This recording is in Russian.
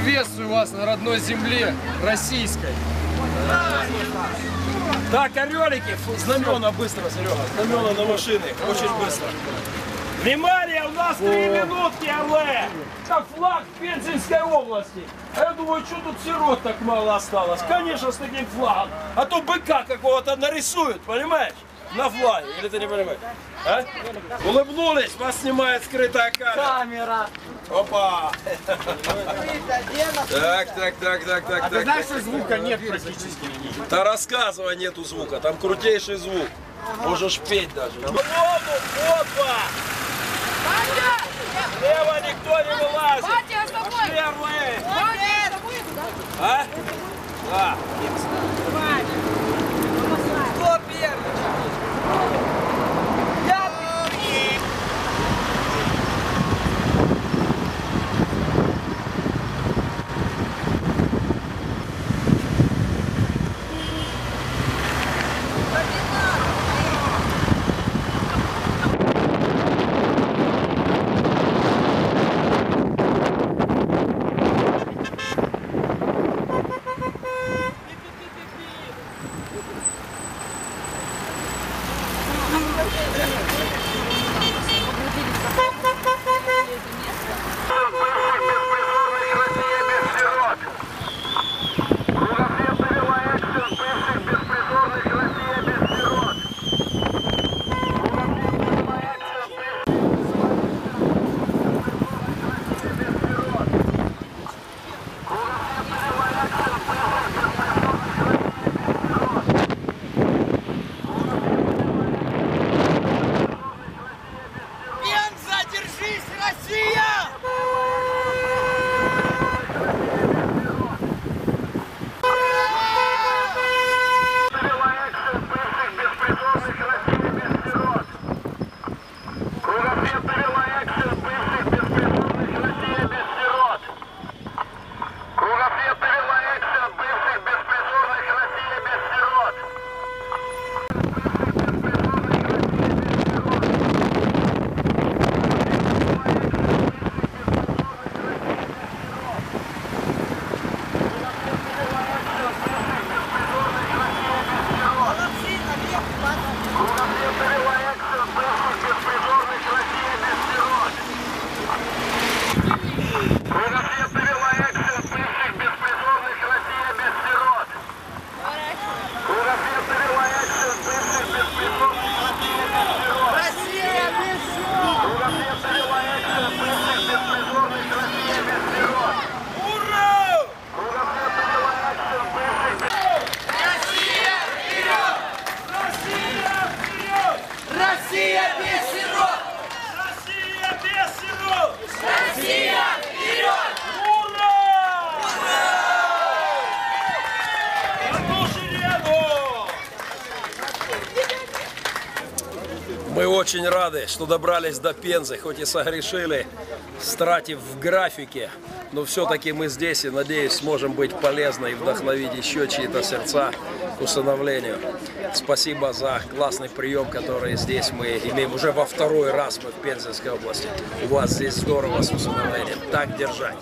вас на родной земле, российской. Так, орелики, знамена быстро, Серега. Знамена на машины, очень быстро. Внимание, у нас три минутки, орлы! Это флаг Пензенской области. А я думаю, что тут сирот так мало осталось? Конечно, с таким флагом. А то быка какого-то нарисуют, понимаешь? На флаге. Или ты не понимаешь? А? Улыбнулись, вас снимает скрытая камера. Камера. Опа! Так, так, так, так, так, А ты так. знаешь, что звука нет практически? Да рассказывай, нету звука, там крутейший звук. Можешь петь даже. Опа! Слева никто не вылазит. Батя, с тобой! Пошли, орлы! Батя, с тобой! А? Да. Yeah. Мы очень рады, что добрались до Пензы, хоть и согрешили, стратив в графике, но все-таки мы здесь и, надеюсь, сможем быть полезны и вдохновить еще чьи-то сердца к усыновлению. Спасибо за классный прием, который здесь мы имеем уже во второй раз мы в Пензенской области. У вас здесь здорово с усыновлением. Так держать.